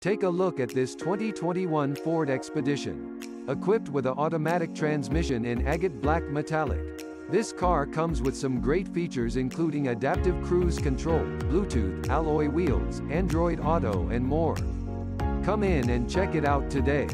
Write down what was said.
Take a look at this 2021 Ford Expedition. Equipped with an automatic transmission in agate black metallic. This car comes with some great features including adaptive cruise control, Bluetooth, alloy wheels, Android Auto and more. Come in and check it out today.